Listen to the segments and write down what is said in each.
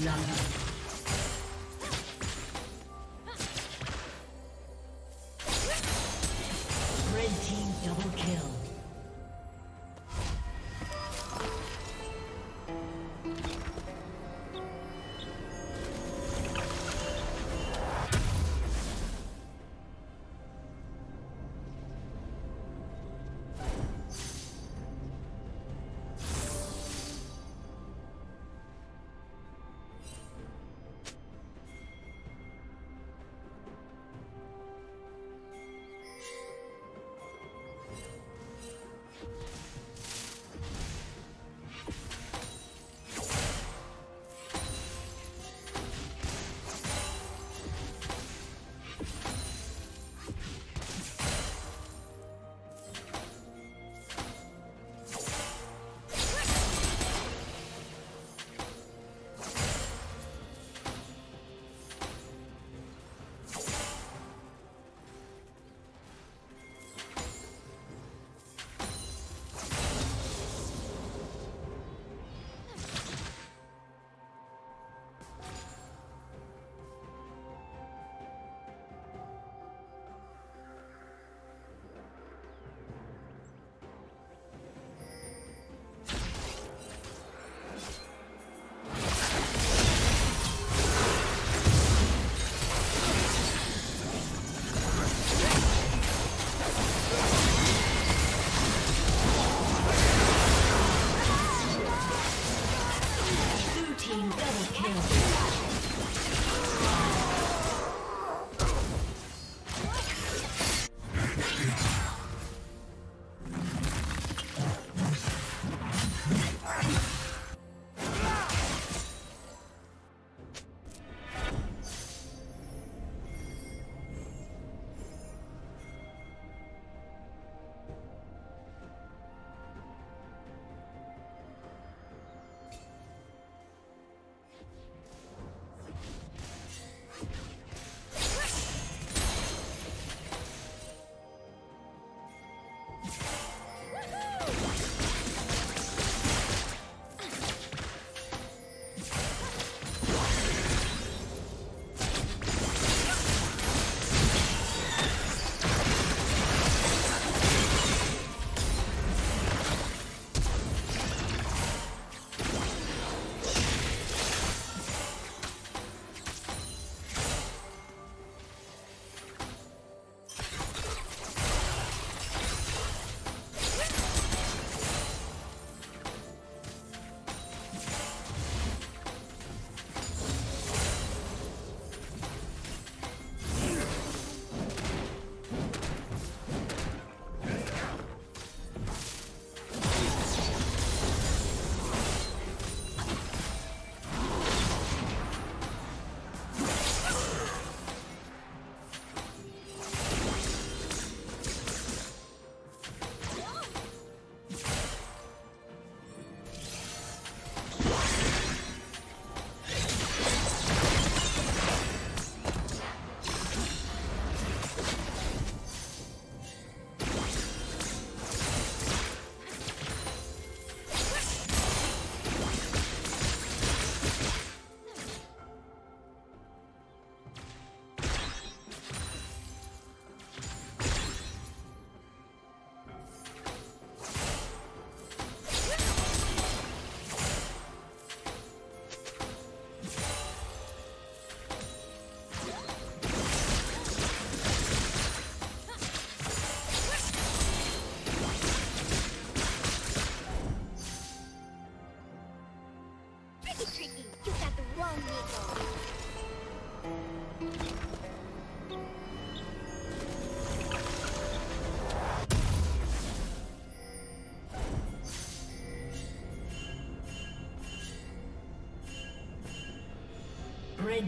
First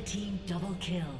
Team double kill.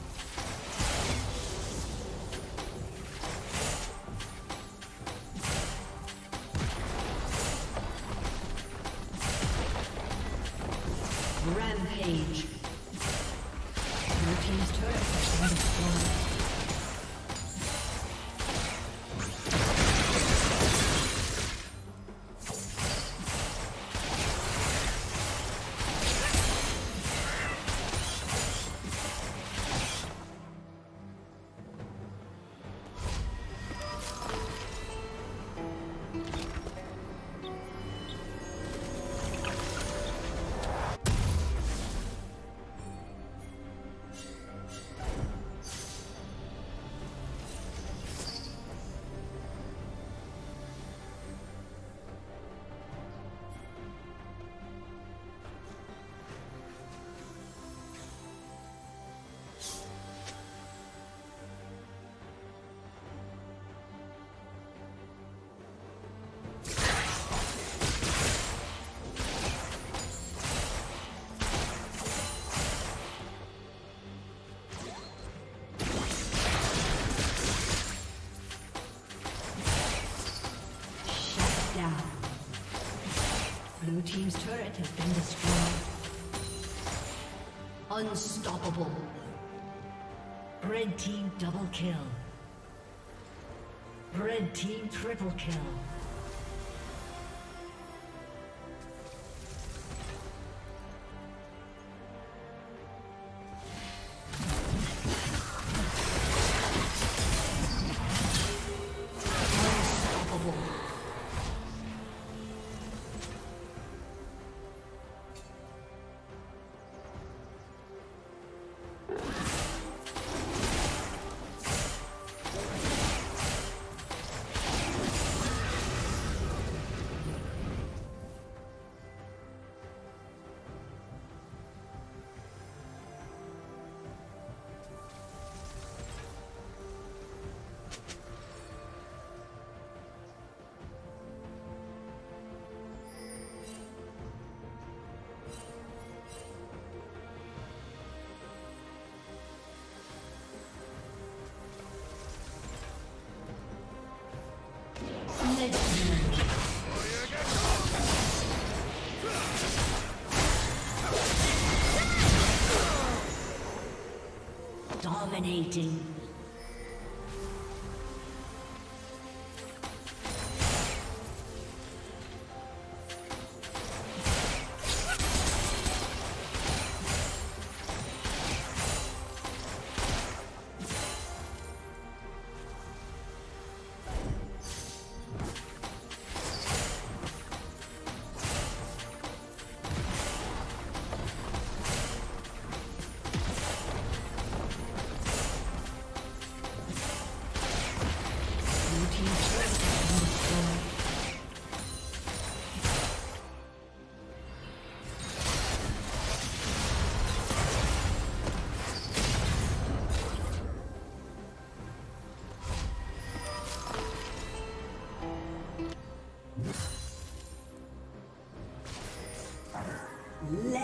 Team's turret has been destroyed. Unstoppable. Red Team double kill. Red Team triple kill.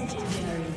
Legendary.